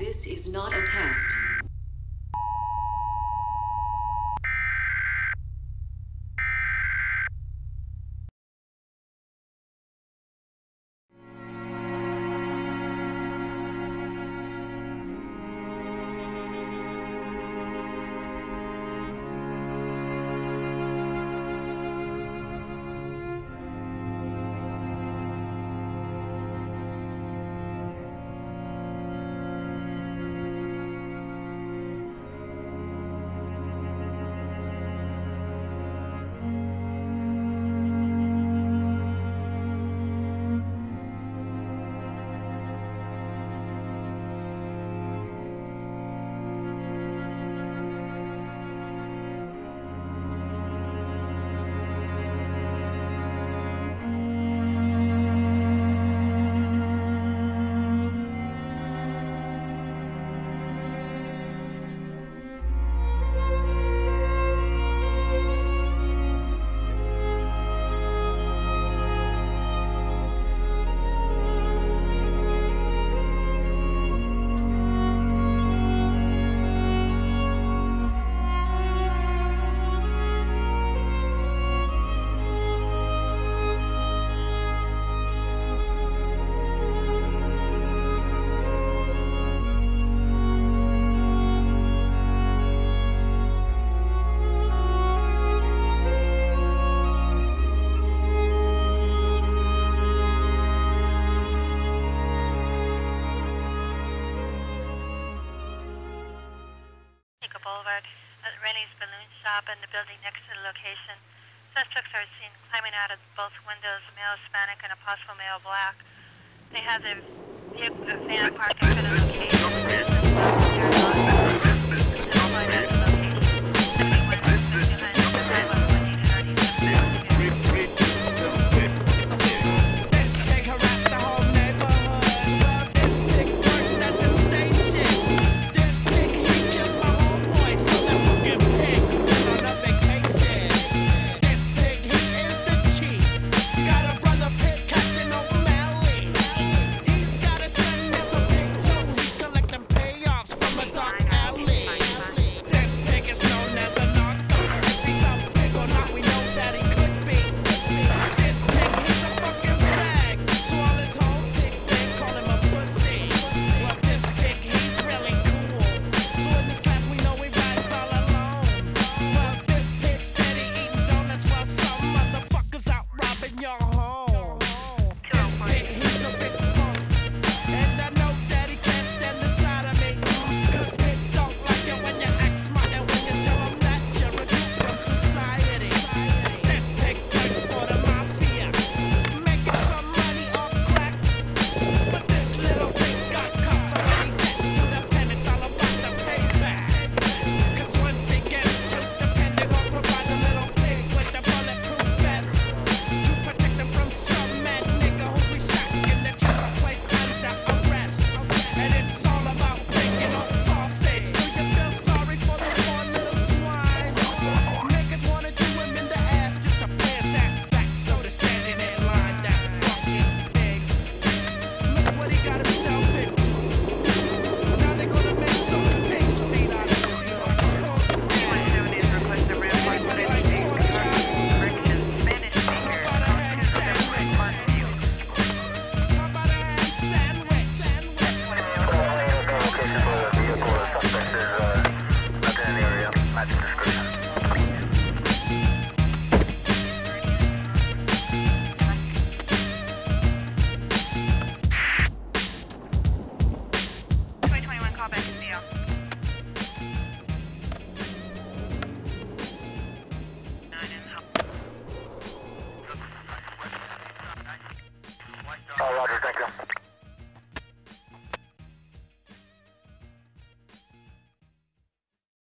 This is not a test. Rennie's Balloon Shop and the building next to the location. Suspects are seen climbing out of both windows, male Hispanic and a possible male black. They have their vehicle, van parked